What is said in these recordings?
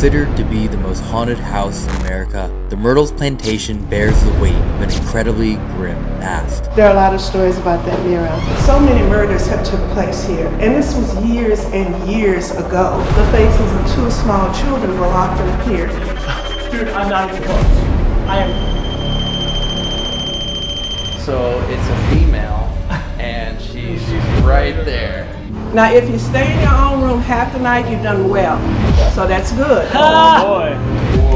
Considered to be the most haunted house in America, the Myrtles Plantation bears the weight of an incredibly grim past. There are a lot of stories about that mirror. So many murders have took place here, and this was years and years ago. The faces of two small children will often appear. Dude, I'm not even close. I am. So it's a female, and she's right there. Now, if you stay in your own room half the night, you've done well. So that's good. Oh boy.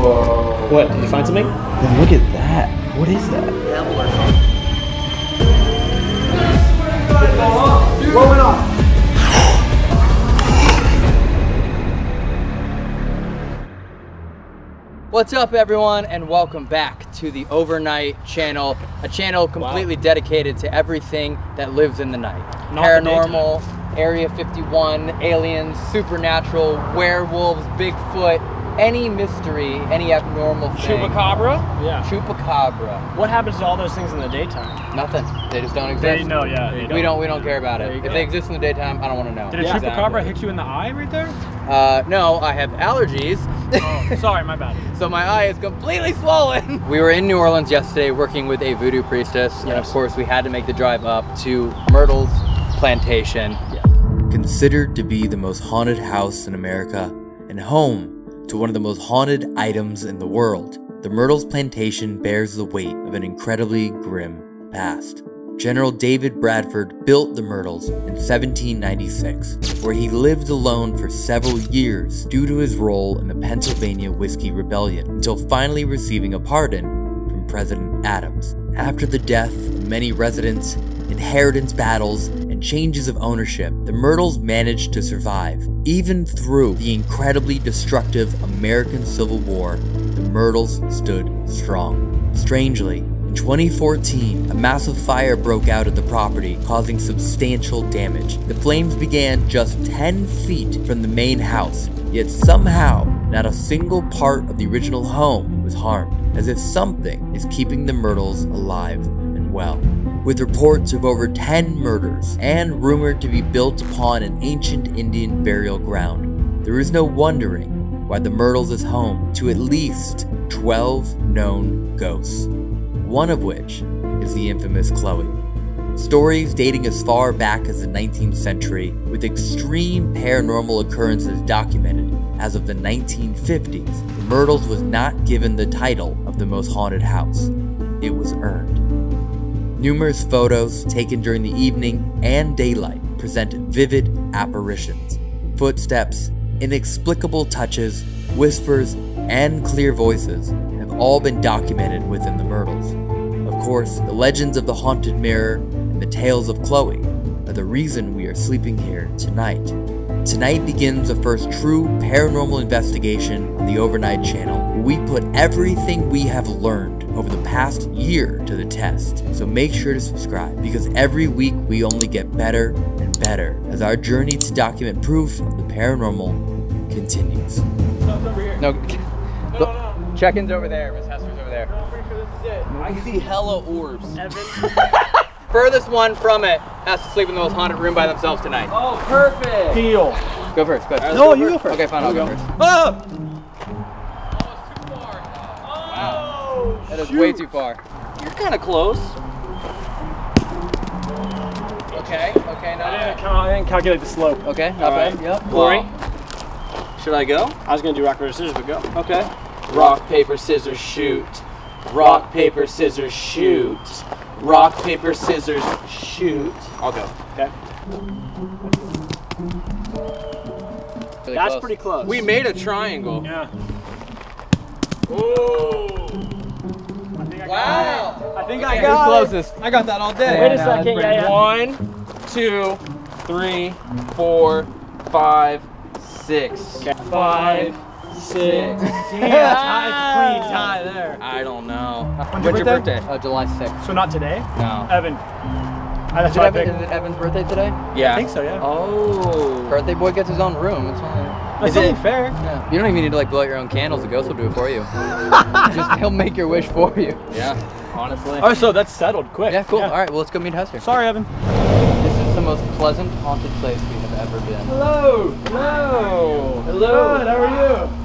Whoa. What? Did you find something? Then look at that. What is that? What went off? What's up, everyone, and welcome back to the Overnight Channel, a channel completely dedicated to everything that lives in the night Not the paranormal, Area 51, aliens, supernatural, werewolves, Bigfoot, any mystery, any abnormal thing. Chupacabra? Yeah. Chupacabra. What happens to all those things in the daytime? Nothing. They just don't exist. They know, yeah. they We don't. We don't care about it. If go. they exist in the daytime, I don't want to know. Did a Yeah. chupacabra hit you in the eye right there? Uh, no, I have allergies. Oh, sorry, my bad. So my eye is completely swollen. We were in New Orleans yesterday working with a voodoo priestess, and of course we had to make the drive up to Myrtles plantation. Considered to be the most haunted house in America and home to one of the most haunted items in the world, the Myrtles Plantation bears the weight of an incredibly grim past. General David Bradford built the Myrtles in 1796, where he lived alone for several years due to his role in the Pennsylvania Whiskey Rebellion, until finally receiving a pardon from President Adams. After the death of many residents, inheritance battles, changes of ownership, the Myrtles managed to survive. Even through the incredibly destructive American Civil War, the Myrtles stood strong. Strangely, in 2014, a massive fire broke out at the property, causing substantial damage. The flames began just 10 feet from the main house, yet somehow, not a single part of the original home was harmed, as if something is keeping the Myrtles alive and well. With reports of over 10 murders and rumored to be built upon an ancient Indian burial ground, there is no wondering why the Myrtles is home to at least 12 known ghosts one of which is the infamous Chloe. Stories dating as far back as the 19th century, with extreme paranormal occurrences documented as of the 1950s, the Myrtles was not given the title of the most haunted house. It was earned. Numerous photos taken during the evening and daylight present vivid apparitions, footsteps, inexplicable touches, whispers, and clear voices have all been documented within the Myrtles. Of course, the legends of the haunted mirror and the tales of Chloe are the reason we are sleeping here tonight. Tonight begins the first true paranormal investigation on the Overnight Channel, where we put everything we have learned over the past year to the test. So make sure to subscribe, because every week we only get better and better as our journey to document proof of the paranormal continues. No, look, check-in's over there. Miss Hester's over there. I see hella orbs. Furthest one from it has to sleep in the most haunted room by themselves tonight. Oh, perfect. Deal. Go first. Go. No, you go first. Okay, fine. I'll go first. Oh! Wow. That is oh, way too far. You're kind of close. Okay. Okay. Not I didn't, bad. I didn't calculate the slope. Okay. Not All right. bad. Yep. Corey? Should I go? I was going to do rock, paper, scissors, but go. Okay. Rock, paper, scissors, shoot. Rock, paper, scissors, shoot. Rock, paper, scissors, shoot. I'll go. Okay. Really That's close. pretty close. We made a triangle. Yeah. I think I Wow. got. I think Okay, I got it. closest? I got that all day. Wait a second. Yeah, yeah. One, two, three, four, five, six. Okay. Five, six. Damn, tie, clean tie there. I don't know. When's your birthday? Uh, July 6th. So not today? No. Evan. I, that's Is it, what I Evan, is it Evan's birthday today? Yeah. I think so, yeah. Oh. Birthday boy gets his own room. It's only. That's Is it- only fair. Yeah. You don't even need to like blow out your own candles. The ghost will do it for you. Just he'll make your wish for you. Yeah. Honestly. All right, so that's settled quick. Yeah, cool. All right, well let's go meet Hester. Sorry, Evan. This is the most pleasant haunted place we have ever been. Hello. Hello. Hello. Good. How are you?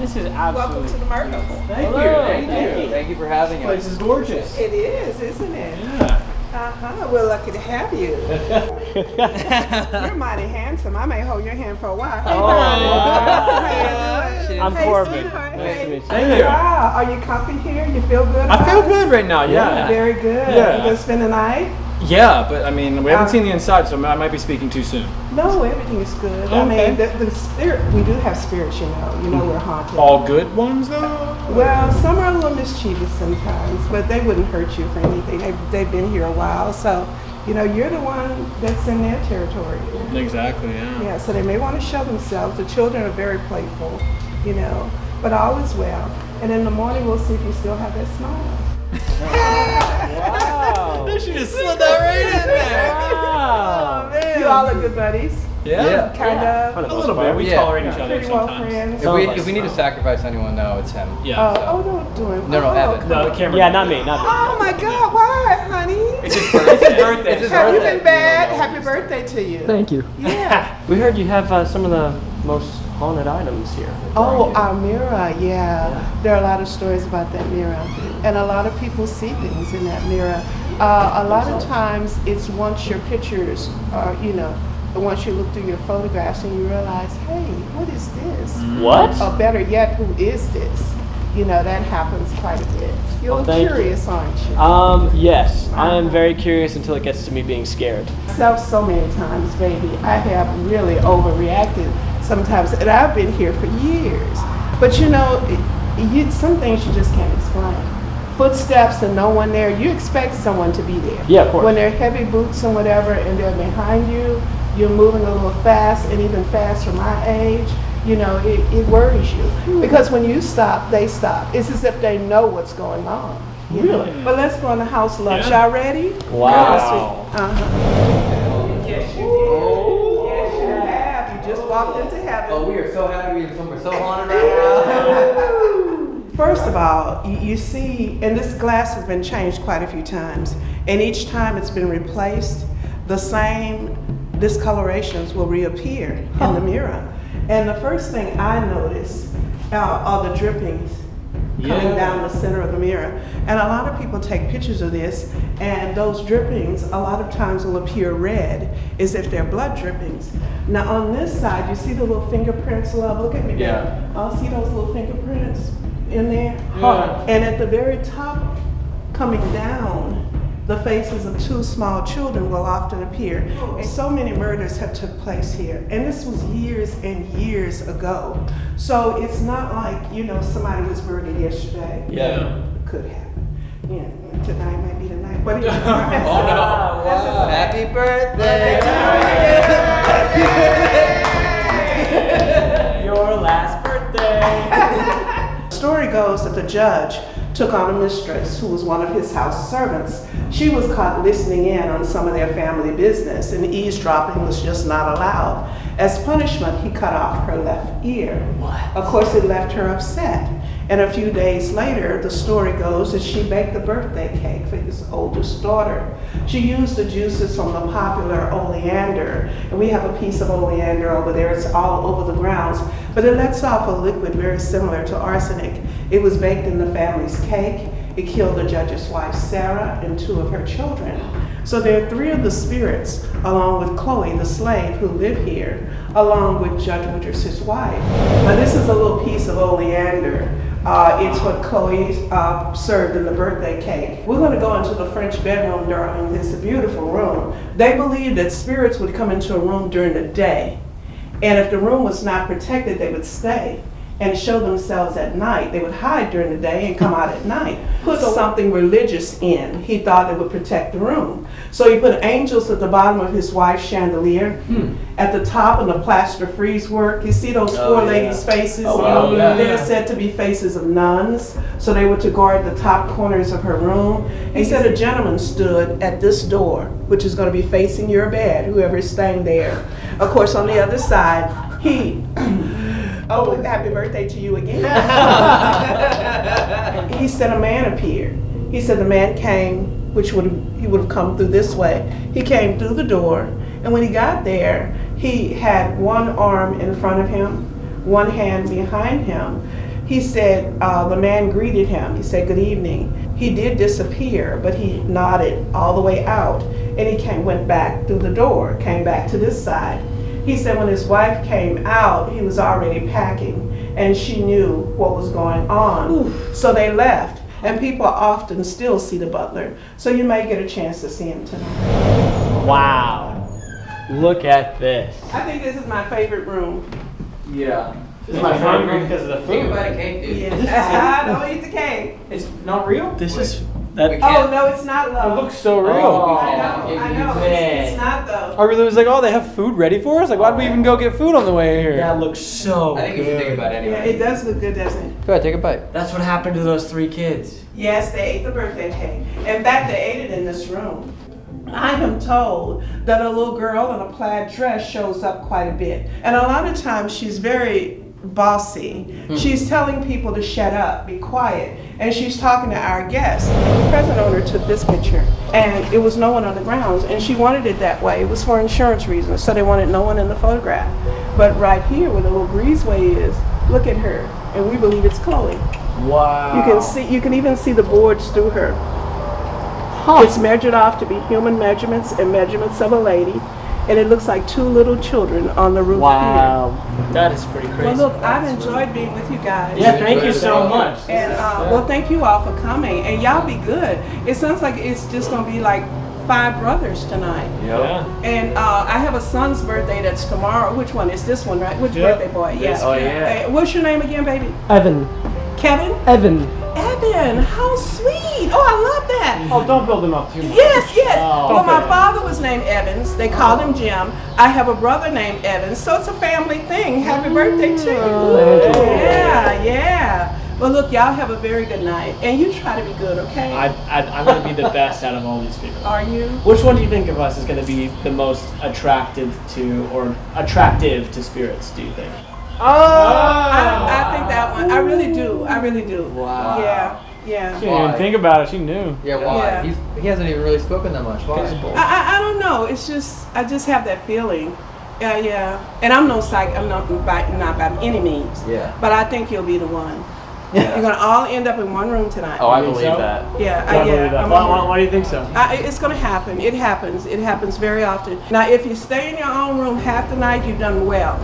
This is Welcome to the Myrtles. Thank Hello, you. Thank, thank you. you. Thank you for having us. This place is gorgeous. It is, isn't it? Yeah. Uh-huh. We're lucky to have you. You're mighty handsome. I may hold your hand for a while. Hey, Oh, darling. wow. How you doing? I'm hey, Corbin. sweetheart. Nice to Hey. meet you. Thank you. Wow. Are you comfy here? You feel good? I feel it? good right now. Yeah. Very good. Yeah. You gonna spend the night? Yeah, but I mean, we haven't Uh, seen the inside, so I might be speaking too soon. No, everything is good. I mean, the, the spirit, we do have spirits, you know. You know, we're haunted. All good ones, though. Well, some are a little mischievous sometimes, but they wouldn't hurt you for anything. They've, they've been here a while, so, you know, you're the one that's in their territory. Exactly. Yeah. Yeah, so they may want to show themselves. The children are very playful, you know, but all is well. And in the morning, we'll see if you still have that smile. Wow. She just slid that right in there. Wow. You all are good buddies, Yeah. kind For of. the A little bit. part. We Yeah. tolerate each other Pretty well sometimes. friends. If we, if we need to sacrifice anyone, no, it's him. Yeah. Oh, So- oh, don't do it. No, no, oh, Evan. No, the camera. Yeah, not me, not me. Oh my God, why, honey? It's his birthday. It's his birthday. It's his Have you been bad? Happy birthday to you. Thank you. Yeah. We heard you have uh, some of the most haunted items here. Oh, our mirror, yeah. There are a lot of stories about that mirror. And a lot of people see things in that mirror. Uh, a lot of times it's once your pictures are, you know, once you look through your photographs and you realize, hey, what is this? What? Or better yet, who is this? You know, that happens quite a bit. You're Well, thank you. curious, aren't you? Um, yes. I am very curious until it gets to me being scared. myself so many times, baby. I have really overreacted sometimes, and I've been here for years. But you know, you, some things you just can't explain. Footsteps and no one there, you expect someone to be there. Yeah, of course. When they're heavy boots and whatever, and they're behind you, you're moving a little fast, and even fast for my age. You know, it, it worries you because when you stop, they stop. It's as if they know what's going on. you know. Really? But let's go on the house lunch. Yeah. Y'all ready? Wow. Uh-huh. Yes, you did. Yes, you have. You just walked into heaven. Oh, we are so happy to be somewhere so haunted right now. First of all, you, you see, and this glass has been changed quite a few times, and each time it's been replaced, the same discolorations will reappear in the mirror. And the first thing I notice uh, are the drippings coming Yeah. down the center of the mirror. And a lot of people take pictures of this, and those drippings a lot of times will appear red, as if they're blood drippings. Now on this side, you see the little fingerprints, love? Look at me. Yeah. I'll see those little fingerprints in there. Yeah. And at the very top, coming down, the faces of two small children will often appear. So many murders have took place here, and this was years and years ago. So it's not like, you know, somebody was murdered yesterday. Yeah. It Could happen. Yeah, tonight might be the night. But anyway, Oh no. That's just- Happy birthday Your last birthday. The story goes that the judge took on a mistress who was one of his house servants. She was caught listening in on some of their family business, and eavesdropping was just not allowed. As punishment, he cut off her left ear. What? Of course, it left her upset. And a few days later, the story goes that she baked the birthday cake for his oldest daughter. She used the juices from the popular oleander, and we have a piece of oleander over there. It's all over the grounds, but it lets off a liquid very similar to arsenic. It was baked in the family's cake. It killed the judge's wife, Sarah, and two of her children. So there are three of the spirits, along with Chloe, the slave, who live here, along with Judge Woodruff's his wife. Now this is a little piece of oleander. Uh, it's what Chloe uh, served in the birthday cake. We're going to go into the French bedroom, darling. It's a beautiful room. They believed that spirits would come into a room during the day, and if the room was not protected, they would stay and show themselves at night. They would hide during the day and come out at night. Put something religious in. He thought it would protect the room. So he put angels at the bottom of his wife's chandelier. Hmm. At the top of the plaster frieze work, you see those Oh, four yeah. ladies' faces? Oh, wow. Yeah. They're said to be faces of nuns. So they were to guard the top corners of her room. He said a gentleman stood at this door, which is going to be facing your bed, whoever is staying there. Of course, on the other side, he Oh, happy birthday to you again. he said a man appeared. He said the man came, which would he would have come through this way. He came through the door, and when he got there, he had one arm in front of him, one hand behind him. He said uh, the man greeted him. He said, Good evening. He did disappear, but he nodded all the way out and he came, went back through the door, came back to this side. He said when his wife came out, he was already packing and she knew what was going on. So they left. And people often still see the butler. So you may get a chance to see him tonight. Wow. Look at this. I think this is my favorite room. Yeah. This is my favorite room because of the Think food. about a cake, dude. Yeah. Don't eat the cake. It's not real. This is that. We It can't- Oh, no, it's not love. It looks so real. Oh. I know, I know. It's, it's not though. I really was like, oh, they have food ready for us? Like, why'd we even go get food on the way here? That looks so good. I think you should think about it Yeah, anyway. it does look good, doesn't it? Go ahead, take a bite. That's what happened to those three kids. Yes, they ate the birthday cake. In fact, they ate it in this room. I am told that a little girl in a plaid dress shows up quite a bit. And a lot of times she's very bossy. Hmm. She's telling people to shut up, be quiet, and she's talking to our guests. The present owner took this picture, and it was no one on the grounds, and she wanted it that way. It was for insurance reasons, so they wanted no one in the photograph. But right here, where the little breezeway is, look at her, and we believe it's Chloe. Wow. You can see, you can even see the boards through her. It's measured off to be human measurements and measurements of a lady, and it looks like two little children on the roof Wow. That is pretty here. crazy. Well, look, I've enjoyed being with you guys. Yeah, thank you so much. And uh, well, thank you all for coming, and y'all be good. It sounds like it's just gonna be like five brothers tonight. Yeah. And uh, I have a son's birthday that's tomorrow. Which one is this one, right? Which Yeah. birthday boy? Yeah. Oh, yeah. Uh, what's your name again, baby? Evan. Kevin. Evan. Evan, how sweet! Oh, I love that. Oh, don't build him up too much. Yes, yes. Oh, well, my father was named Evans. They called him Jim. I have a brother named Evans, so it's a family thing. Happy birthday to you. Yeah, yeah. Well, look, y'all have a very good night, and you try to be good, okay? I, I, I'm gonna be the best out of all these people. Are you? Which one do you think of us is gonna be the most attractive to, or attractive to spirits? Do you think? Oh, I, ah. I think that one. I really do. I really do. Wow. Yeah, yeah. She didn't even think about it. She knew. Yeah, why? Yeah. He's, he hasn't even really spoken that much. Why? I, I, I don't know. It's just I just have that feeling. Yeah, yeah. And I'm no psych. I'm not by not by any means. Yeah. But I think you'll be the one. Yeah. You're gonna all end up in one room tonight. Oh, I believe so? that. yeah, I I, believe that. I'm Why, why, why do you think so? I, it's gonna happen. It happens. It happens very often. Now, if you stay in your own room half the night, you've done well.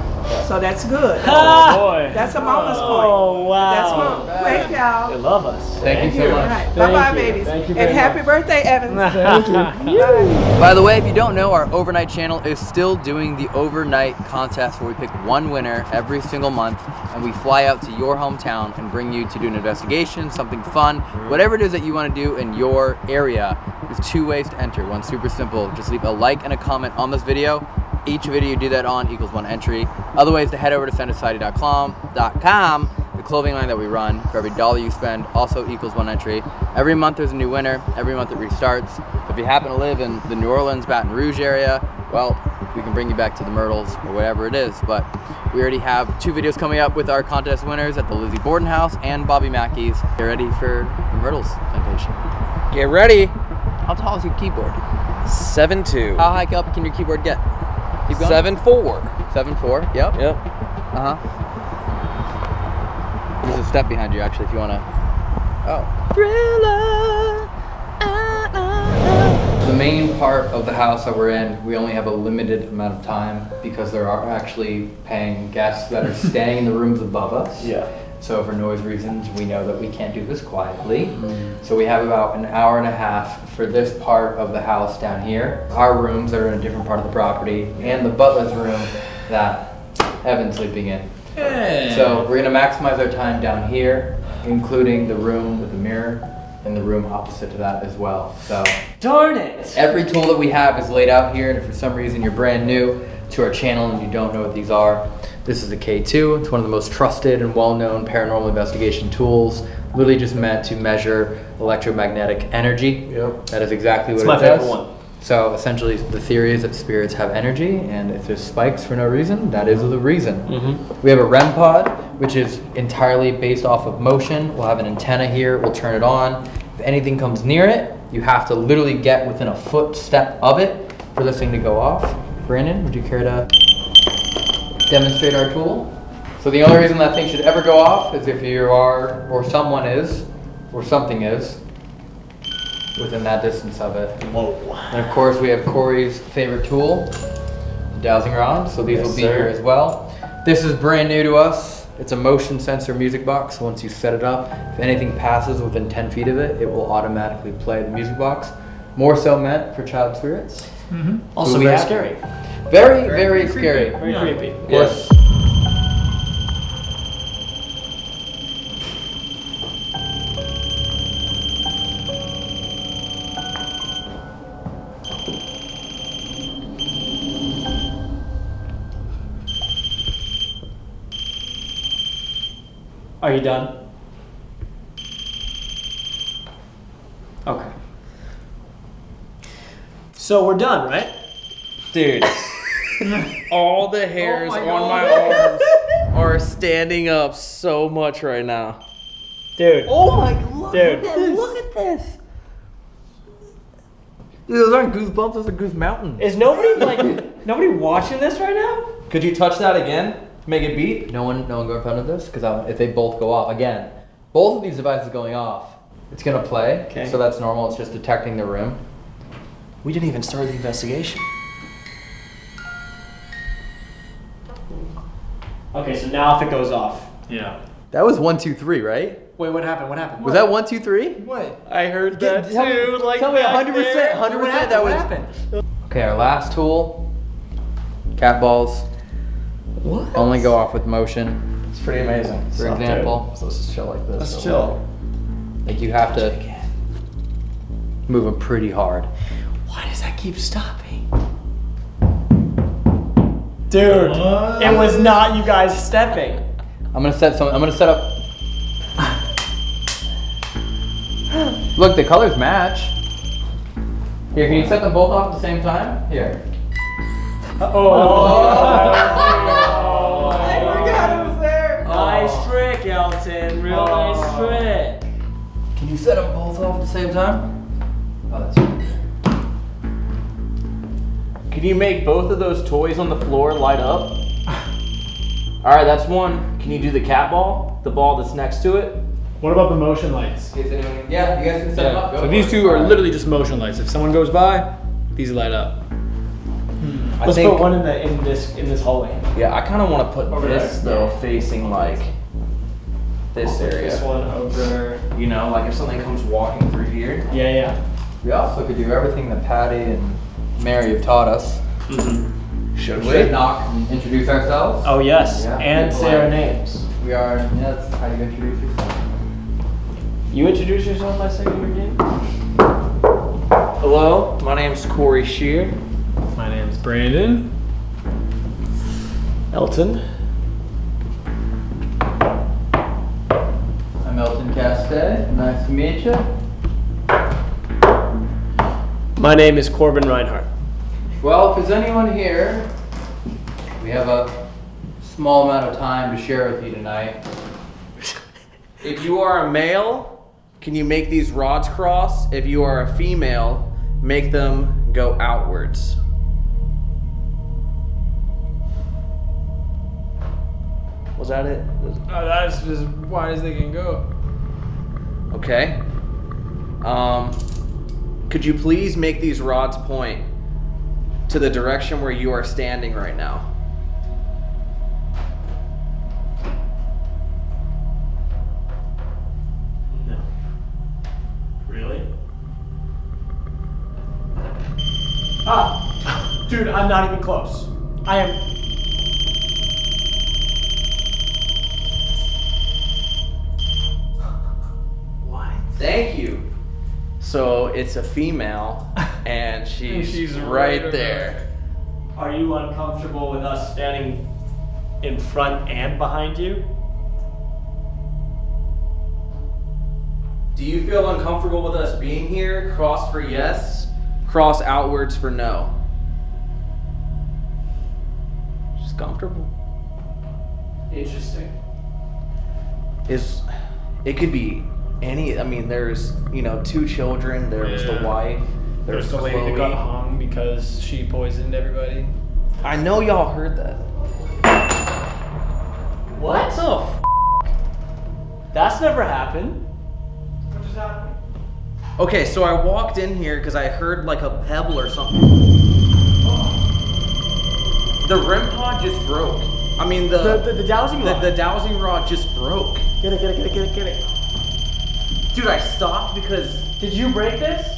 So that's good. Oh boy. That's a bonus oh, point. Oh wow. That's mon- Thank y'all. love us. Thank you so much. right. Bye bye, babies. Thank you and happy much. birthday, Evans. By the way, if you don't know, our overnight channel is still doing the overnight contest where we pick one winner every single month and we fly out to your hometown and bring you to do an investigation, something fun, whatever it is that you want to do in your area. There's two ways to enter. One super simple, just leave a like and a comment on this video. Each video you do that on equals one entry. Other ways to head over to SendItSociety.com, the clothing line that we run. For every dollar you spend, also equals one entry. Every month there's a new winner. Every month it restarts. If you happen to live in the New Orleans, Baton Rouge area, well, we can bring you back to the Myrtles or whatever it is. But we already have two videos coming up with our contest winners at the Lizzie Borden House and Bobby Mackey's. Get ready for the Myrtles Plantation. Get ready. How tall is your keyboard? Seven two. How high up can your keyboard get? Keep going. Seven four. Seven four. Yep. Yep. Uh huh. There's a step behind you, actually, if you wanna. Oh. The main part of the house that we're in, we only have a limited amount of time because there are actually paying guests that are staying in the rooms above us. Yeah. So for noise reasons, we know that we can't do this quietly. So we have about an hour and a half for this part of the house down here. Our rooms that are in a different part of the property, and the butler's room that Evan's sleeping in. So we're gonna maximize our time down here, including the room with the mirror and the room opposite to that as well. So Darn it. every tool that we have is laid out here, and if for some reason you're brand new to our channel and you don't know what these are, this is the K2. It's one of the most trusted and well-known paranormal investigation tools. Literally just meant to measure electromagnetic energy. Yep. That is exactly what It's my does. favorite one. So essentially, the theory is that spirits have energy, and if there's spikes for no reason, that is the reason. Mm-hmm. We have a REM pod, which is entirely based off of motion. We'll have an antenna here, we'll turn it on. If anything comes near it, you have to literally get within a footstep of it for this thing to go off. Brandon, would you care to demonstrate our tool? So the only reason that thing should ever go off is if you are, or someone is, or something is, within that distance of it. Whoa. And of course, we have Corey's favorite tool, the dowsing rod. So these Yes, will be sir. here as well. This is brand new to us. It's a motion sensor music box. Once you set it up, if anything passes within 10 feet of it, it will automatically play the music box. More so meant for child spirits. Mm-hmm. Also we very have- scary. Very, very, scary. Very creepy. Yes. Are you done? Okay. So we're done, right? Dude. All the hairs oh on my arms are standing up so much right now. Dude. Oh my god! Dude. Look at this. Dude, those aren't goosebumps. Those are goose mountain. Is nobody like nobody watching this right now? Could you touch that again? Make it beep. No one, no one go in front of this because if they both go off again, both of these devices going off, it's gonna play. Okay. So that's normal. It's just detecting the room. We didn't even start the investigation. Okay, so now if it goes off. Yeah. That was one, two, three, right? Wait, what happened? What happened? Was that one, two, three? What? I heard Tell that me- too. Like tell me 100%, 100% What happened? that What was. happened? Okay, our last tool, cat balls, What? only go off with motion. It's pretty amazing. For Suck, dude. example, So let's just chill like this. Let's chill. like you have to move them pretty hard. Why does that keep stopping? Dude, it was not you guys stepping. I'm gonna set some. I'm gonna set up. Look, the colors match. Here, can you set them both off at the same time? Here. Oh. I forgot it was there. Oh. Nice trick, Elton. Real nice oh. trick. Can you set them both off at the same time? Oh, that's right. Can you make both of those toys on the floor light up? All right, that's one. Can you do the cat ball? The ball that's next to it? What about the motion lights? Is anyone- Yeah, you guys can set them up. Go So these two are literally just motion lights. If someone goes by, these light up. Hmm. I Let's think, put one in the in this in this hallway. Yeah, I kind of want to put Over this there. though facing like this area. This one over. You know, like if something comes walking through here. Yeah, yeah. We also could do everything that Patty and Mary have taught us. Mm-hmm. Should We should knock and introduce ourselves. Oh yes, Yeah, and people say our names. We are. Yeah, that's how you introduce yourself. You introduce yourself by saying your name. Hello, my name's Corey Scherer. My name's Brandon. Elton. I'm Elton Castee. Nice to meet you. My name is Corbin Reinhardt. Well, if there's anyone here, we have a small amount of time to share with you tonight. If you are a male, can you make these rods cross? If you are a female, make them go outwards. Was that it? Oh, that's as wide as they can go. Okay. Um, could you please make these rods point to the direction where you are standing right now? No. Really? Ah, dude, I'm not even close. I am. What? Thank you. So it's a female, and she's, she's right, right there. Are you uncomfortable with us standing in front and behind you? Do you feel uncomfortable with us being here? Cross for yes, cross outwards for no. She's comfortable. Interesting. Is it could be any? I mean, there's you know two children. There's was the wife. There's There's the lady that got hung because she poisoned everybody. I know y'all heard that. What? The that's never happened. What just happened? Okay, so I walked in here because I heard like a pebble or something. The REM pod just broke. I mean the The, the, the dowsing the, rod. the dowsing rod just broke. Get it, get it, get it, get it, get it. Dude, I stopped because Did you break this?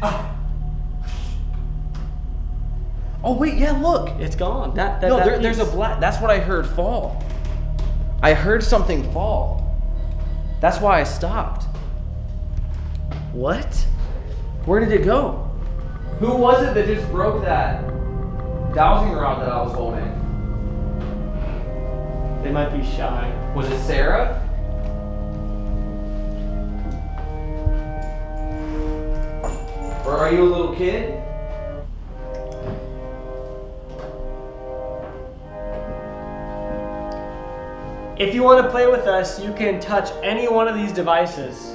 Ah. oh wait, yeah, look. It's gone. That, that no, that there, there's a black. That's what I heard fall. I heard something fall. That's why I stopped. What? Where did it go? Who was it that just broke that dowsing rod that I was holding? They might be shy. Was it Sarah? Or are you a little kid? If you want to play with us, you can touch any one of these devices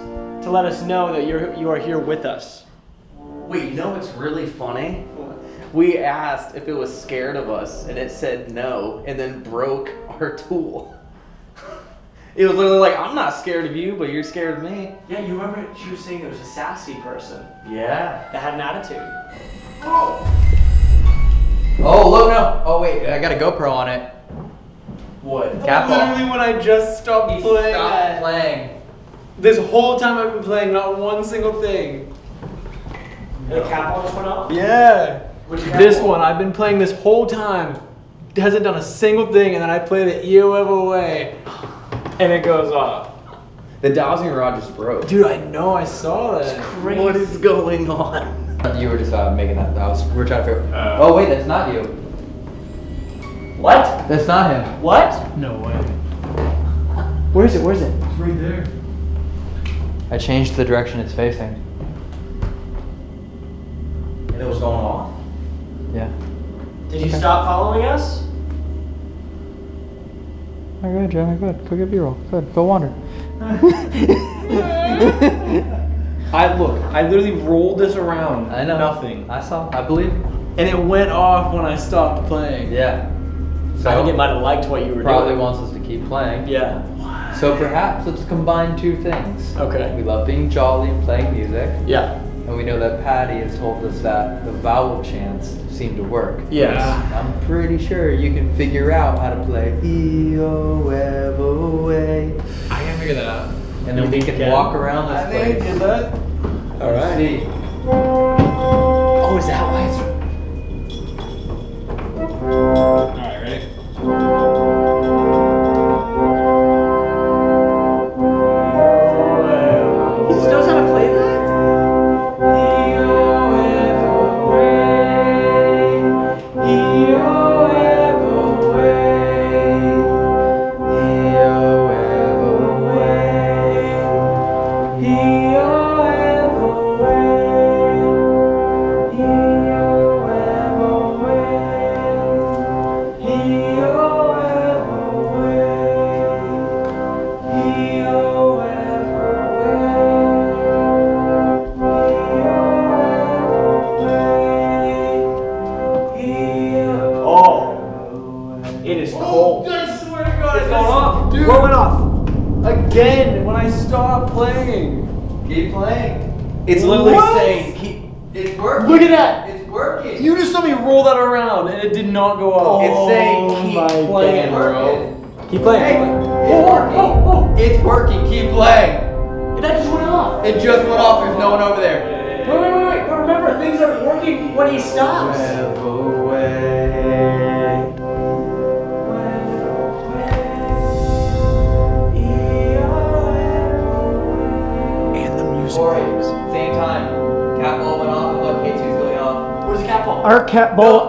to let us know that you're you are here with us. Wait, you know what's really funny? We asked if it was scared of us, and it said no, and then broke our tool. It was literally like, I'm not scared of you, but you're scared of me. Yeah, you remember she was saying it was a sassy person Yeah. that had an attitude. Oh, oh look, no. Oh, wait, I got a GoPro on it. What? Cat ball. Literally when I just stopped He playing stopped playing. This whole time I've been playing not one single thing. The cat ball just went off. Yeah. This one I've been playing this whole time. Hasn't done a single thing, and then I play the EOF away, and it goes off. The dowsing rod just broke. Dude, I know I saw that. Crazy. What is going on? You were just uh, making that. I was, we were trying to figure. oh wait, that's not you. What? That's not him. What? No way. Where is it? Where is it? It's right there. I changed the direction it's facing. And it was going off? Yeah. Did you stop following us? Oh, good, Jeremy. Good. Go get B-roll. Good. Go wander. I look. I literally rolled this around. I know. Nothing. I saw. I believe. And it went off when I stopped playing. Yeah. So I think it might have liked what you were doing. probably doing. wants us to keep playing. Yeah. So perhaps let's combine two things. Okay. We love being jolly and playing music, Yeah. and we know that Patty has told us that the vowel chants seem to work. Yes. I'm pretty sure you can figure out how to play E O F O A, I can figure that out. and then You we can can? walk around this place. that. All right. See. Oh, is that why it's? It's literally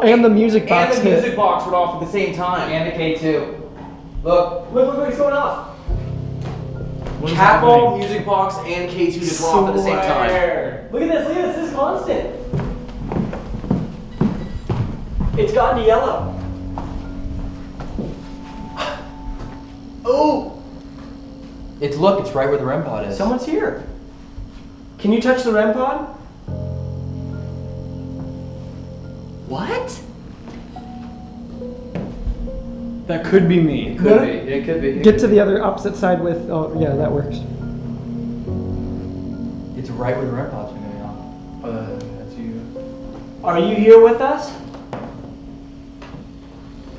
and the music box. And box the hit. music box went off at the same time. And the K2. Look. Look, look, look, it's going off. Cat ball, music box, and K2 just went off at the same time. Swear. Look at this, look at this, this is constant. It's gotten to yellow. Oh! It's look. It's right where the REM pod is. Someone's here. Can you touch the REM pod? Could be me. Could be. It could be. It Get could to be. the other opposite side with. Oh, yeah, that works. It's right where the REM pod's been going on. Uh, that's you. Are you here with us?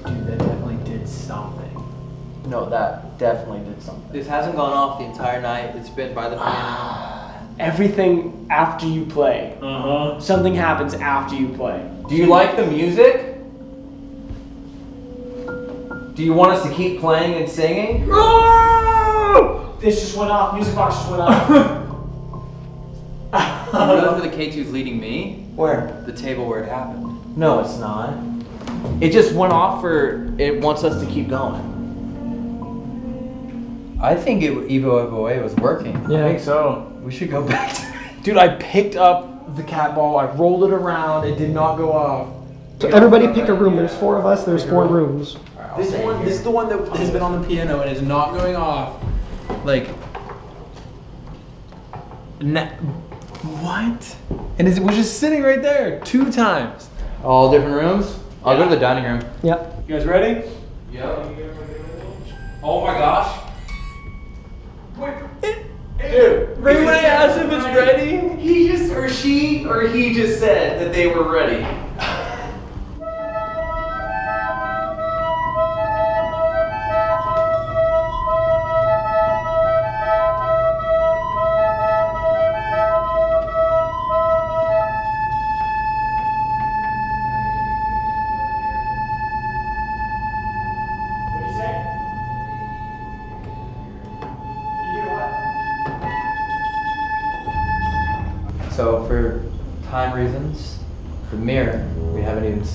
Dude, that definitely did something. No, that definitely did something. This hasn't gone off the entire night. It's been by the piano. Everything after you play. Uh huh. Something happens after you play. Do you like the music? Do you want us to keep playing and singing? This just went off. Music box just went off. You realize where the K2's leading me? Where? The table where it happened. No, it's not. It just went off for it wants us to keep going. I think it, Evo Evoe was working. Yeah. I think so. We should go back to Dude, I picked up the cat ball, I rolled it around, it did not go off. So everybody pick a room. There's four of us. There's four rooms. This is, one, this is the one that has been on the piano and is not going off. Like, na- what? And it was just sitting right there two times. All different rooms? I'll go to the dining room. Yep. You guys ready? Yep. Oh my gosh. Dude, right when I asked if it's ready, He just or she or he just said that they were ready.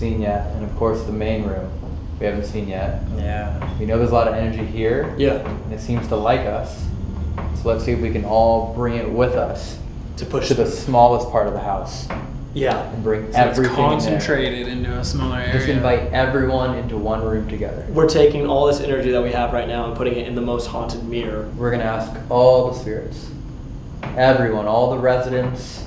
Seen yet, and of course the main room we haven't seen yet. Yeah. We know there's a lot of energy here, Yeah. and it seems to like us. So let's see if we can all bring it with us To push to the smallest part of the house Yeah. and bring So it's everything in there. concentrated into a smaller area. Just invite everyone into one room together. We're taking all this energy that we have right now and putting it in the most haunted mirror. We're gonna ask all the spirits, everyone, all the residents,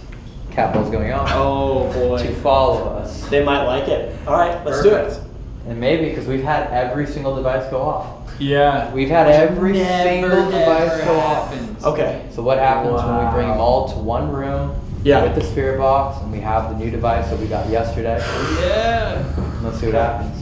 capital's going on, Oh boy. to follow us. They might like it. All right, let's do it. And maybe because we've had every single device go off. Yeah. We've had every Never, single device ever go off. Okay. So what happens when we bring them all to one room Yeah. with the spirit box and we have the new device that we got yesterday? Yeah. Let's see what happens.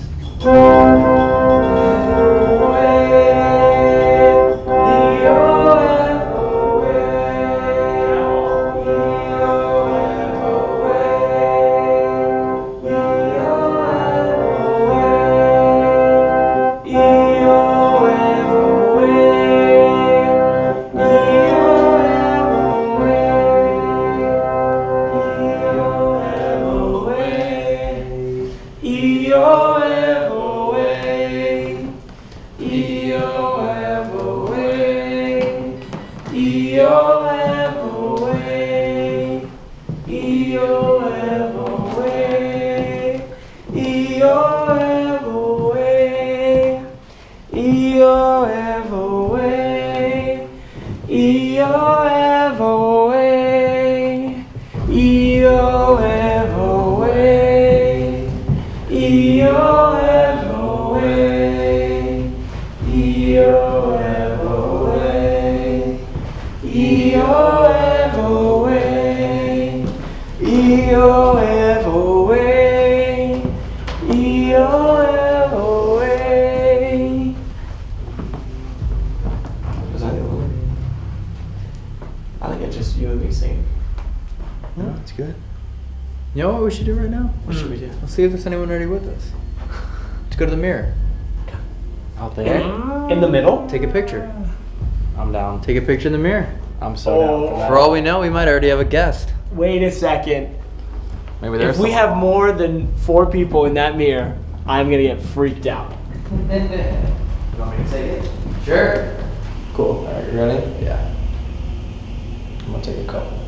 I think it's just you and me singing. No, it's good. You know what we should do right now? What should we do? Let's see if there's anyone already with us. Let's go to the mirror. Out there. In the ah. middle? Take a picture. I'm down. Take a picture in the mirror. I'm so down for oh. that. For all we know, we might already have a guest. Wait a second. Maybe there's If we someone. have more than four people in that mirror, I'm gonna get freaked out. You want me to take it? Sure. Cool. Alright, you ready? Yeah. I'm gonna take a couple.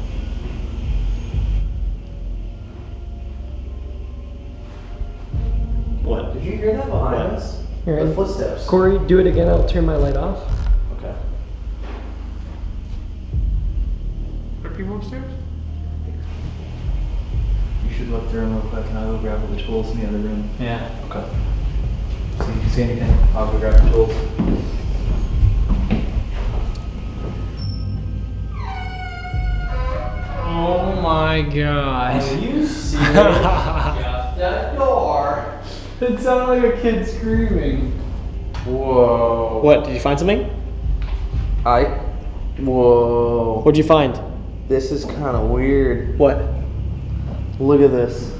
Here, The and- footsteps. Corey, do it again. I'll turn my light off. Okay. Are people upstairs? You should look through them real quick and I'll go grab all the tools in the other room. Yeah. Okay. See if you see anything. I'll go grab the tools. Oh my god. Are you serious? that door. It sounded like a kid screaming. Whoa. What? Did you find something? I. Whoa. What'd you find? This is kind of weird. What? Look at this.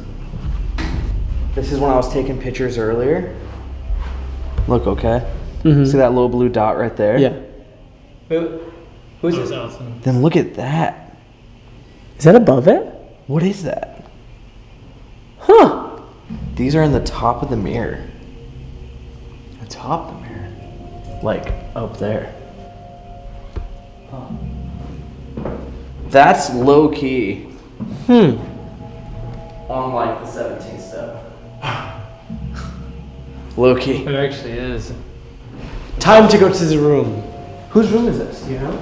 This is when I was taking pictures earlier. Look, okay? Mhm. See that little blue dot right there? Yeah. Who? Who's this? Then look at that. Is that above it? What is that? Huh. These are in the top of the mirror. The top of the mirror. Like up there. That's low key. Hmm. On like the 17th step. low key. It actually is. Time to go to the room. Whose room is this? Do you know?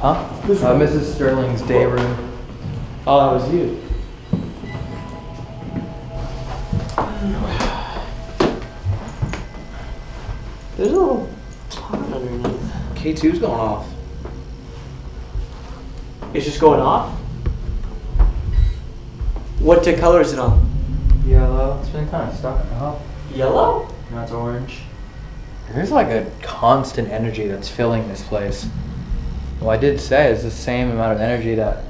Huh? Uh, Mrs. Sterling's day room. Oh, that was you. There's a little pot underneath. K2's going off. It's just going off. What color is it on? Yellow. It's been kind of stuck up. Yellow. Now it's orange. There's like a constant energy that's filling this place. Well, I did say it's the same amount of energy that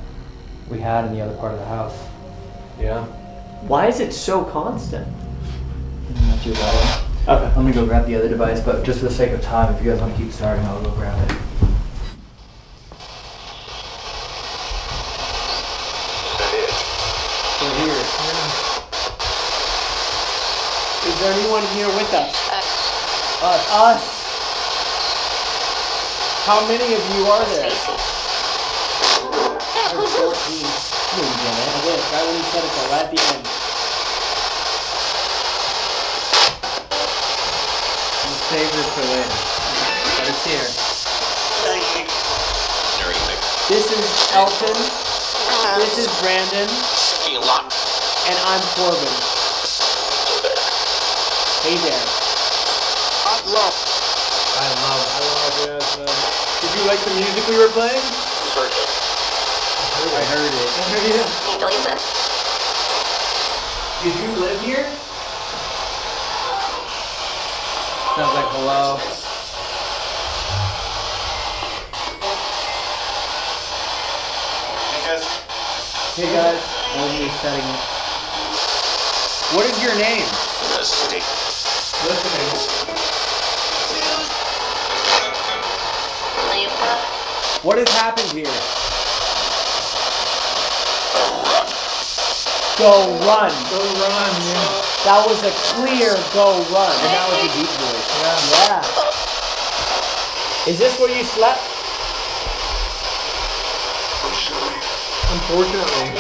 we had in the other part of the house. Yeah. Why is it so constant? Not too bad. Okay. I'm gonna go grab the other device, but just for the sake of time, if you guys want to keep starting, I'll go grab it. We're here. Is there anyone here with us? Us. Uh, us. How many of you are there? There's 14. No, you didn't. I did. Right when you said it, though, right at the end. Save this for later. But it's here. This is Elton. This is Brandon. And I'm Corbin. Hey there. I love, I love it. man. Uh, did you like the music we were playing? I heard it. Did you live here? Hello. Hey guys, be setting it. What is your name? What has happened here? Go run. Go run, yeah. That was a clear go run. And that was a deep voice. Yeah. Is this where you slept? Unfortunately.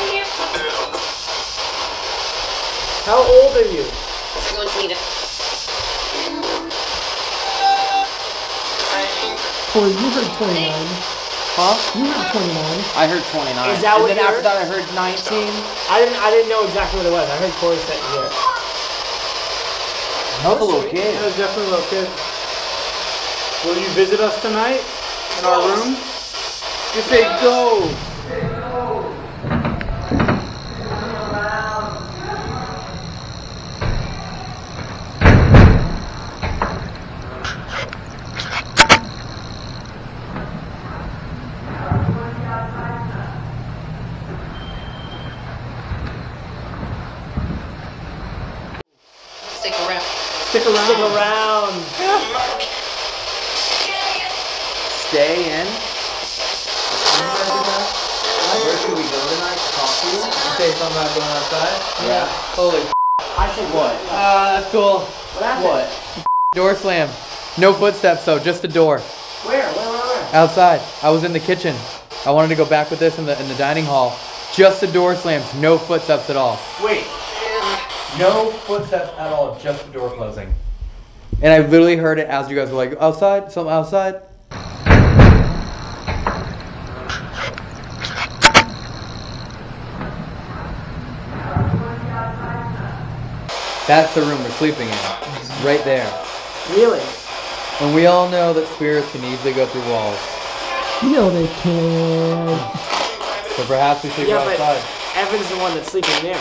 How old are you? Corey, you heard 29. Huh? You heard 29. I heard 29. Is that and what then you after heard? that I heard 19. I didn't. I didn't know exactly what it was. I heard Corey say it here. That was a little kid. That was definitely a little kid. Will you visit us tonight in our room? Just say go. Stick around. Stick around. Stay in. Where should we go tonight to talk to you? You say something about going outside? Yeah. Holy I said what? Ah, that's cool. What happened? Door slam. No footsteps though, just a door. Where? Where? Where? Where? Outside. I was in the kitchen. I wanted to go back with this in the in the dining hall. Just the door slams, no footsteps at all. Wait. No footsteps at all, just the door closing. And I literally heard it as you guys were like, outside? Something outside? That's the room we're sleeping in. right there. Really? And we all know that spirits can easily go through walls. No, they can. So perhaps we should Yeah, go but outside. Evan's the one that's sleeping there.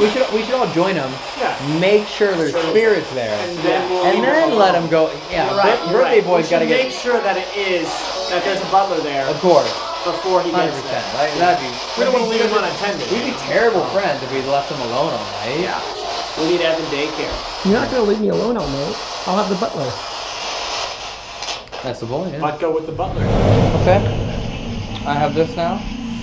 We should we should all join them. Yeah. Make sure there's Sure. spirits there. And then we'll And then let alone. them go. Yeah, You're right. you're birthday right. boy's we got to should get. make sure that it is that there's a butler there Of course, before he hundred gets percent. there. Right? That'd be. We don't want to leave him unattended. We'd be terrible friends if we left him alone all night. Yeah. We need Evan daycare. You're not gonna leave me alone all night. I'll have the butler. That's the boy. Yeah. But go with the butler. Okay. I have this now.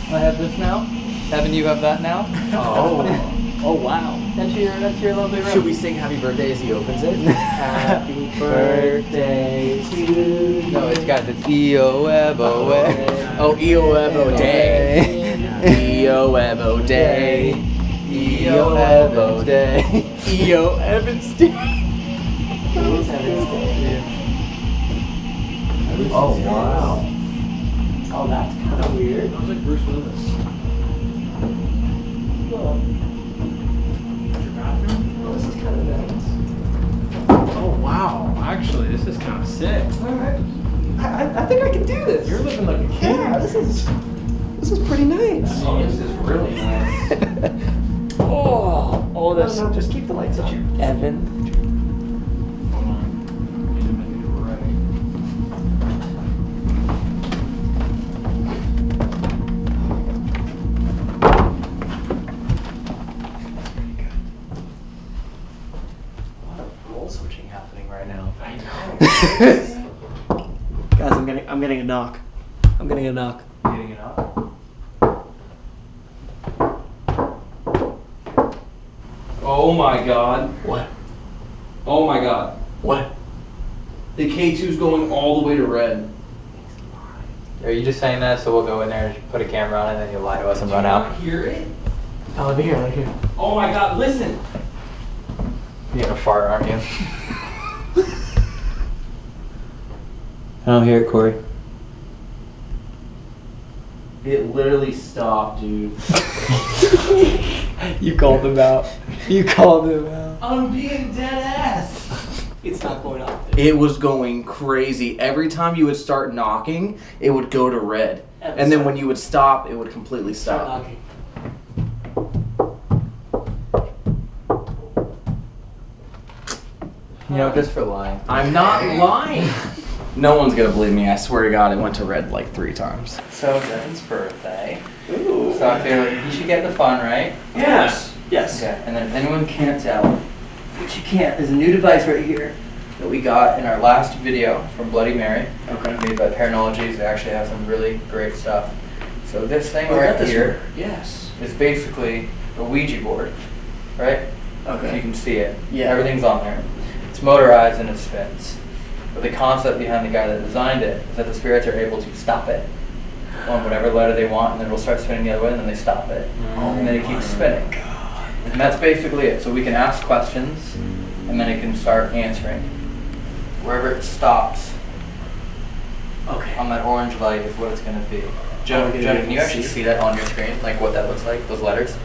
I have this now. Evan, you have that now. Oh. Oh wow. That's your that's your lovely room. Should we sing Happy Birthday as he opens it? Happy birthday to you. No, it's got the T O F O A. Oh, E O E V O Day. E O E V O Day. E O E V O Day. Eo Evans Day. Oh wow. Oh, that's kind of weird. Sounds like Bruce Willis. This wow. Actually, this is kind of sick. Alright. I, I, I think I can do this. You're living like a king. yeah, this is this is pretty nice. Oh, this is really nice. Oh, oh, No, this. no, just keep the lights on. Evan. Getting I'm getting a knock. I'm getting a knock. Getting it up. Oh my god. What? Oh my god. What? The K2's going all the way to red. Are you just saying that so we'll go in there and put a camera on it and then you'll lie to us and run out? Hear it? Oh, let me hear. Let me hear. Oh my god, listen. You're gonna fart, aren't you? I don't hear it, Corey. It literally stopped, dude. You called him out. You called him out. I'm being dead ass. It's not going off. It was going crazy. Every time you would start knocking, it would go to red. Evan, And then when you would stop, it would completely Start stop. knocking. You know, just for lying. I'm not lying. No one's gonna believe me. I swear to God, it went to red like three times. So Devin's birthday. Ooh. So I feel like you should get the fun, right? Yes. Yes. Okay. And then if anyone can't tell, which you can't, there's a new device right here that we got in our last video from Bloody Mary. Okay. Made by Paranologies. They actually have some really great stuff. So this thing Oh, right this here one. Yes. is basically a Ouija board, right? Okay. You can see it. Yeah. Everything's on there. It's motorized and it spins. But the concept behind the guy that designed it is that the spirits are able to stop it on whatever letter they want, and then it'll start spinning the other way, and then they stop it, oh and then it keeps spinning. And that's basically it. So we can ask questions, and then it can start answering. Wherever it stops Okay. on that orange light is what it's going to be. Are Joe, we Joe, can you actually see? see that on your screen, like what that looks like, those letters?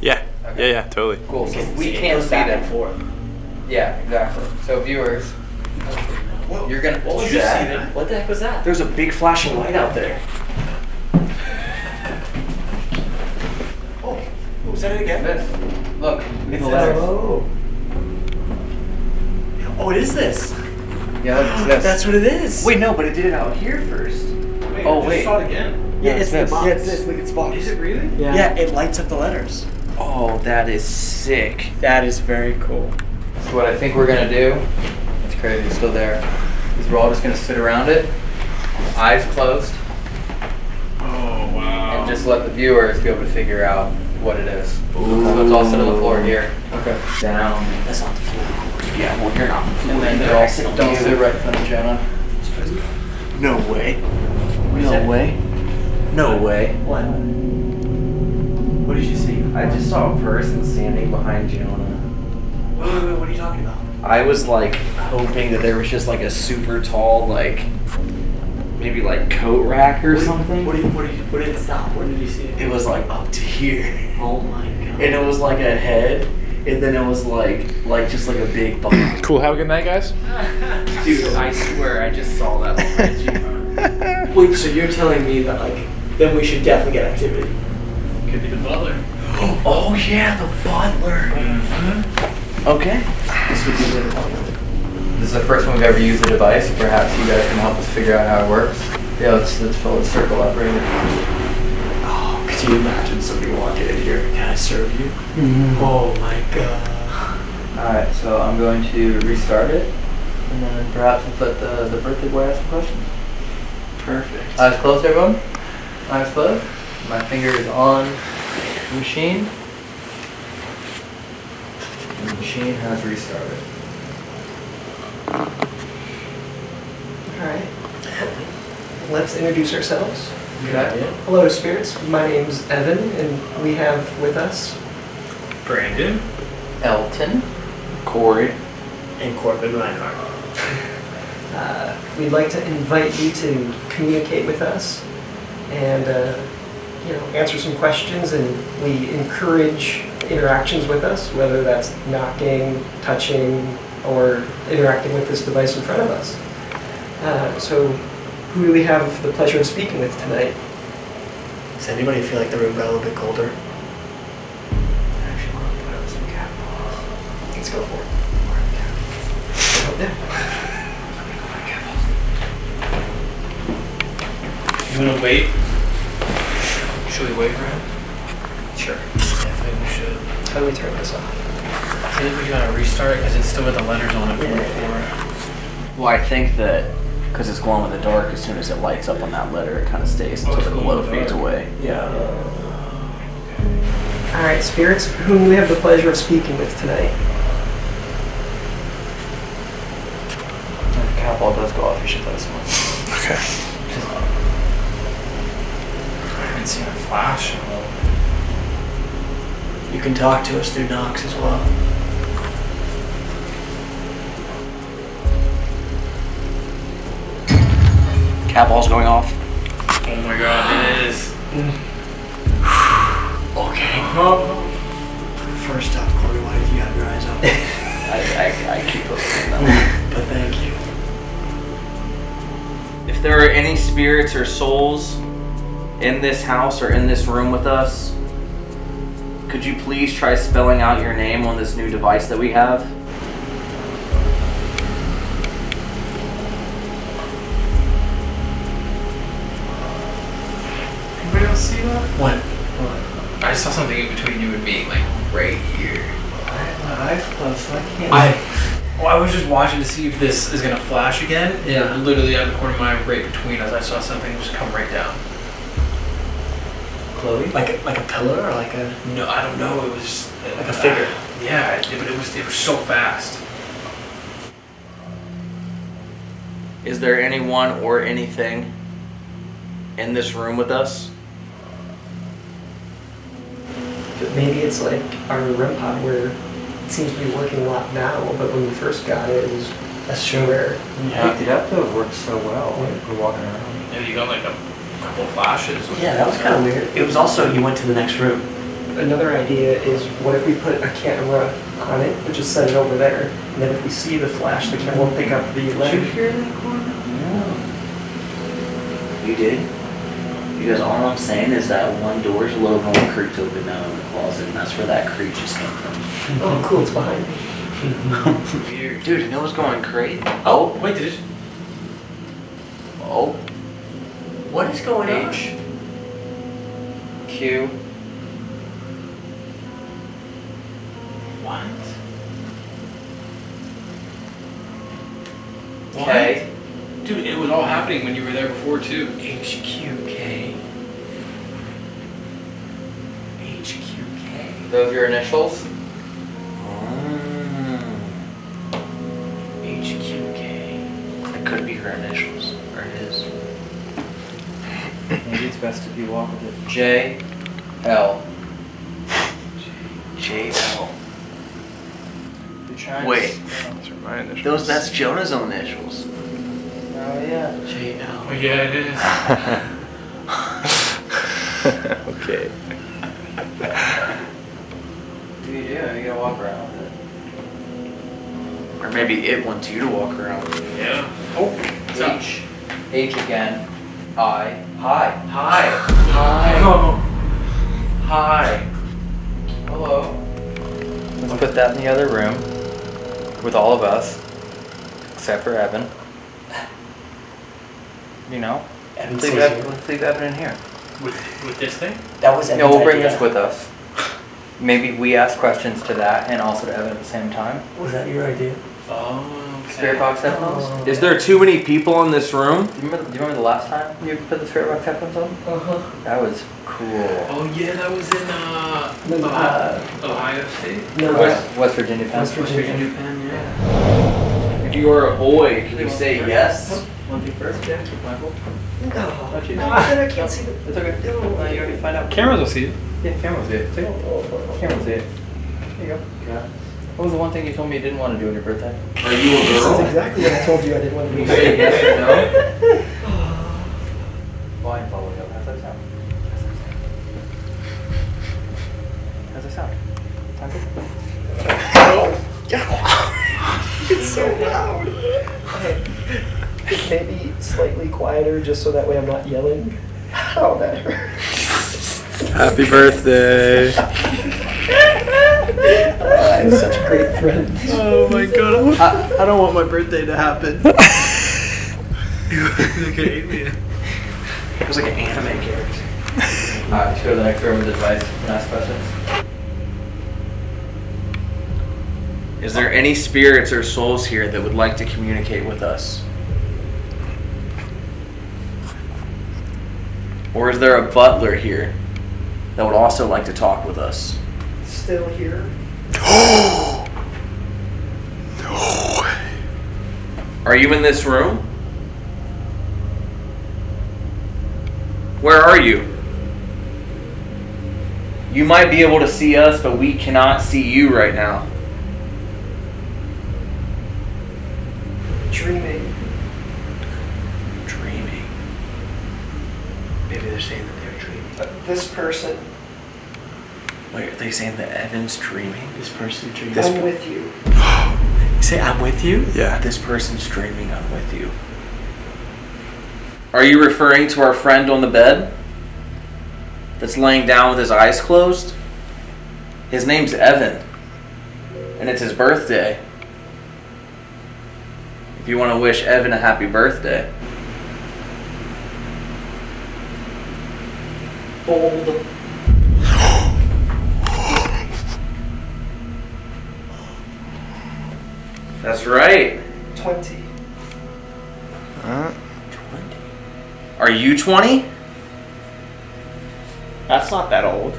Yeah. Okay. Yeah, yeah, totally. Cool. So we can't see back them. and forth. Yeah, exactly. So viewers, you're gonna. What was that? see that? What the heck was that? There's a big flashing light out there. Oh, oh was that it again? This. Look, It's the letters. Oh. Oh, it is this. Yeah, look, it's this. That's what it is. Wait, no, but it did it out here first. oh wait. Saw it again. Yeah, No, it's, it's the this. box. Yeah, it's this. Look, it's box. Is it really? Yeah. yeah, it lights up the letters. Oh, that is sick. That is very cool. So what I think we're gonna do, it's crazy, it's still there, is we're all just gonna sit around it, eyes closed, Oh wow. and just let the viewers be able to figure out what it is. So let's all sit on the floor here. Okay. Down. That's not the floor. Yeah, well, you're not. And then You're don't, sit on don't sit right in front of Jenna. No way. No that? way. No way. What? What did you see? I just saw a person standing behind Jonah. Wait, wait, wait, what are you talking about? I was like hoping that there was just like a super tall, like maybe like coat rack or something. What did, what did, what did it stop? Where did you see it? It was like up to here. Oh my god. And it was like a head, and then it was like like just like a big bomb. Cool. Have a good night, guys. Dude, I swear I just saw that on IG. Wait, so you're telling me that like then we should definitely get activity? Could be the butler. Oh yeah, the butler. Uh-huh. Okay. This would be the This is the first one we've ever used the device. Perhaps you guys can help us figure out how it works. Yeah, let's let's fill the circle up right here. Oh, could you imagine somebody walking in here? Can I serve you? Mm-hmm. Oh my god. Alright, so I'm going to restart it. And then perhaps we'll let the, the birthday boy ask some questions. Perfect. Eyes closed, everyone? Eyes closed. My finger is on the machine. And the machine has restarted. Alright. Let's introduce ourselves. Okay. Hello, spirits. My name's Evan, and we have with us. Brandon. Elton. Corey. And Corbin Reinhardt. Uh, we'd like to invite you to communicate with us and uh, you know answer some questions and we encourage interactions with us whether that's knocking touching or interacting with this device in front of us uh, so who do we have the pleasure of speaking with tonight Does anybody feel like the room got a little bit colder? let's go for it You wanna wait? Should we wait for him? sure Yeah, maybe we should. how do we turn this off I think we gotta restart because it's still got the letters on it from before. Well, I think that because it's glowing in the dark, as soon as it lights up on that letter, it kind of stays oh, until it's the glow the fades away. Yeah. all right spirits whom we have the pleasure of speaking with tonight If the cat ball does go off, you should let us know. Okay. I haven't seen a flash in a while. You can talk to us through knocks as well. Cat ball's going off. Oh my god, it is. Okay. First off, Corey, why did you have your eyes open? I, I, I keep listening though. but thank you. If there are any spirits or souls in this house or in this room with us, could you please try spelling out your name on this new device that we have? I saw something in between you and me, like right here. I Eyes closed, so I can't. I. Well, I was just watching to see if this is gonna flash again, and Yeah. literally out of the corner of my eye, right between us, I saw something just come right down. Chloe? Like a, like a pillar or like a No, I don't know. It was just like a figure? Yeah, it, but it was it was so fast. Is there anyone or anything in this room with us? But maybe it's like our REM pod where it seems to be working a lot now, but when we first got it, it was a true. rare. Yeah. Picked it up though, it worked so well. Like, we're walking around. Yeah, you got like a couple flashes. Yeah, that was kind of weird. It was also you went to the next room. Another idea is what if we put a camera on it and just set it over there, and then if we see the flash, the camera will pick up the letter. hear that corner? No. You did? Because all I'm saying is that one door's a little more creaked open now in the closet, and that's where that creak just came from. Oh, cool! It's behind me. Weird. Dude, you know what's going crazy? Oh, wait, did it? Oh, What is going on? H, Q. What? K. Dude, it was all happening when you were there before too. HQK. Those your initials? Hmm. HQK. It could be her initials, or his. Maybe it's best if you walk with it. J, L. JL. Wait. Those are my initials. Those, that's Jonah's own initials. Oh yeah. JL. Oh, yeah, it is. okay. What do you do? You gotta walk walk around with it. Or maybe it wants you to walk around. Yeah. Oh, H. H again. I. Hi. Hi. Hi. Oh. Hi. Hello. Let's put that in the other room with all of us, except for Evan. You know, Evan let's leave, Evan, you. let's leave Evan in here. With with this thing? That was No, we'll bring idea. this with us. Maybe we ask questions to that and also to Evan at the same time. Was that your idea? Oh. Spirit box headphones. Oh. Is there too many people in this room? Do you remember? Do you remember the last time you put the spirit box headphones on? Uh-huh. That was cool. Oh yeah, that was in uh, No, Ohio, uh, Ohio State. no, West, West Virginia, Penn. West Virginia. Penn, yeah. If you are a boy, can you say yes? Want to do first, Jack? Michael? No, Don't you? no, I can't see the. It's okay. No. Uh, you already find out. Cameras will see it. Yeah, camera see it. Take it. Camera see it. Here you go. What was the one thing you told me you didn't want to do on your birthday? Are you a This is exactly what I told you I didn't want to You do. say yes or no? Blindfolded. How's that sound? How's that sound? How's that sound good? It's so loud. Okay. Maybe slightly quieter, just so that way I'm not yelling. Oh, that hurts. Happy birthday. I'm such a great friend. Oh my god. I, I don't want my birthday to happen. You're like an alien. It was like an anime character. Alright, let's go to the next room with advice and ask questions. Is there any spirits or souls here that would like to communicate with us? Or is there a butler here that would also like to talk with us? Still here. Are you in this room? Where are you? You might be able to see us, but we cannot see you right now. Dreaming. Dreaming. Maybe they're saying that they're dreaming. But this person, Wait, are they saying that Evan's dreaming? This person's dreaming? This- I'm with you. Say I'm with you? Yeah. This person's dreaming I'm with you. Are you referring to our friend on the bed? That's laying down with his eyes closed? His name's Evan. And it's his birthday. If you want to wish Evan a happy birthday. Bold. That's right. 20. 20. Are you 20? That's not that old.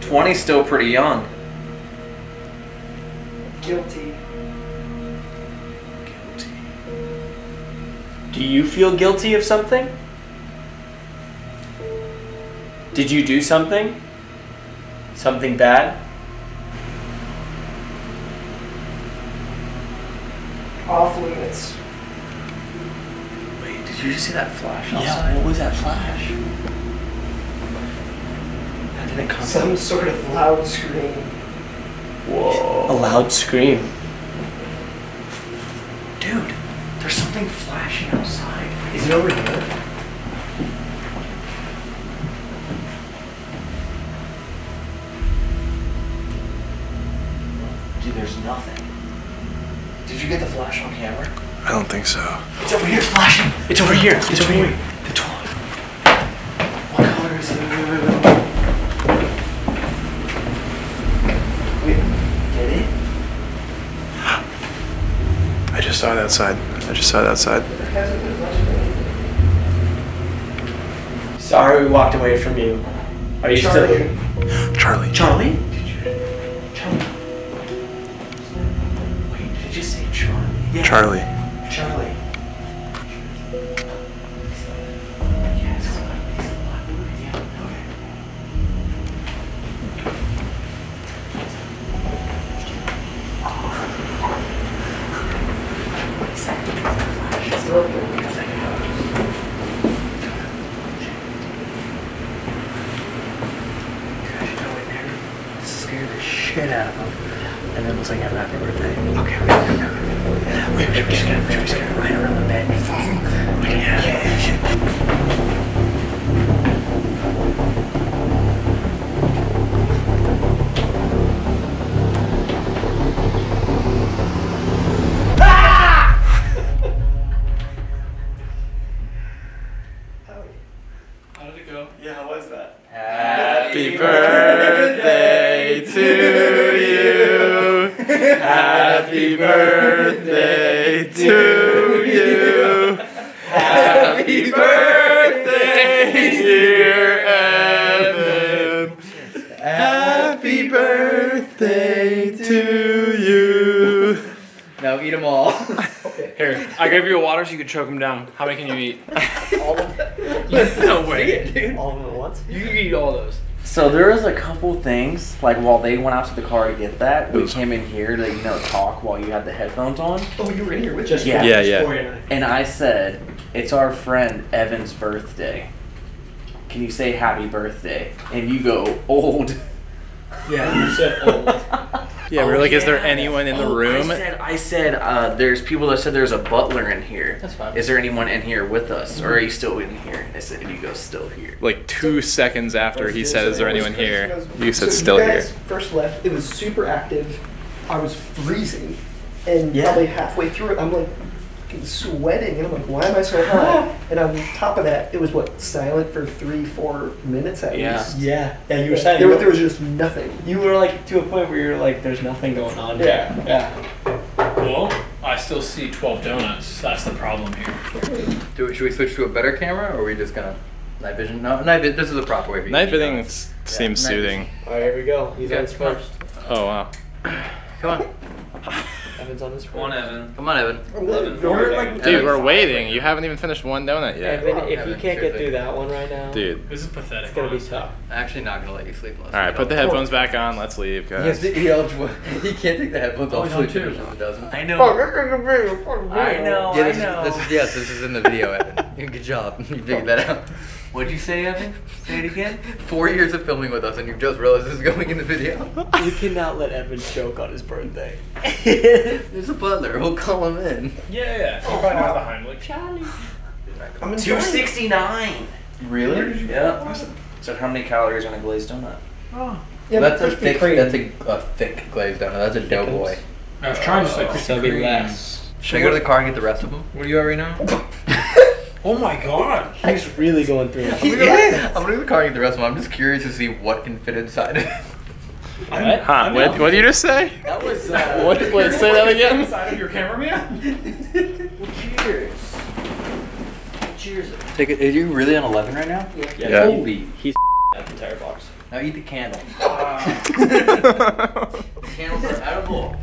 20's still pretty young. Guilty. Guilty. Do you feel guilty of something? Did you do something? Something bad? Off limits. Wait, did you just see that flash Yeah, what was that flash? That didn't come Some sort of loud scream. Whoa. A loud scream. Dude, there's something flashing outside. Is it over here? Dude, there's nothing. Did you get the flash on camera? I don't think so. It's over here, flashing. It's over here. It's over here. The toy. What color is it? Wait, wait, wait, wait. Wait, get it? I just saw it outside. I just saw it outside. There hasn't been much of anything. Sorry we walked away from you. Are you Charlie. still Charlie. Charlie? Did you? Charlie. Wait, did you say Charlie? Yeah. Charlie. Charlie. I gave you a water so you could choke them down. How many can you eat? All of them. no way. dude. All of them at once? You can eat all those. So there was a couple things like while they went out to the car to get that, we was- came in here to you know talk while you had the headphones on, Oh, you were in here with Just me? Yeah. yeah, yeah. And I. and I said it's our friend Evan's birthday. Can you say happy birthday? And you go old. Yeah, you said old. Yeah, Oh, we're like, is there anyone in the Oh, room? I said, I said uh, there's people that said there's a butler in here. That's fine. Is there anyone in here with us, or are you still in here? I said, and you go still here. Like two seconds after he said, "Is there anyone here?" You said, So "Still you here." First left. It was super active. I was freezing, and Yeah. probably halfway through it, I'm like fucking sweating, and I'm like, why am I so hot? and on top of that, it was what silent for three, four minutes at Yeah. least. Yeah, yeah, you were silent. there, was- there was just nothing. you were like to a point where you're like, there's nothing going on. Yeah. yeah. Well, I still see 12 donuts. That's the problem here. Do we, should we switch to a better camera, or are we just gonna night vision? No, night vision. This is the proper way. for you to Night vision donuts. s- Yeah, seems night soothing. All right, here we go. He's Okay, on his come on. first. Oh wow. Come on, Evan's on his first. Come on, Evan. come on, Evan. We're like- Dude, we're waiting. You haven't even finished one donut yet. Evan, if you can't get through that one right now, Dude. This is pathetic. it's gonna be tough. I'm actually not gonna let you sleep. unless All right, put the headphones back on. Let's leave, He has guys. to eat eligible. He can't take the headphones Oh, off. he's so on he two. doesn't. I Oh, know. this is a video. I know. Yeah, I this, know. This is yes. This is in the video, Evan. Good job. You figured that out. What'd you say, Evan? Say it again. Four years of filming with us, and you just realized this is going in the video. You cannot let Evan choke on his birthday. There's a butler. We'll call him in. Yeah, yeah. He probably knows the Heimlich. I'm enjoying Two it. Really? Yeah. So how many calories on a glazed donut? Oh. Yeah, that's a thick. Kreme. That's a, a thick glazed donut. That's a doughboy. I was trying to say oh, So Krispy be Kreme. less. Should I go to the car and get the rest of them? Where are you at right now? Oh my god. He's really going through it. I'm gonna, go, I'm gonna go to the car and get the rest of them. I'm just curious to see what can fit inside it. What? Huh? What, what did you just say? That was. Uh, What? Wait, say that again. Inside of your cameraman? Cheers. Cheers. Take it. Are you really on 11 right now? Yeah. Holy. He's that entire box. Now eat the candle. The candles are edible.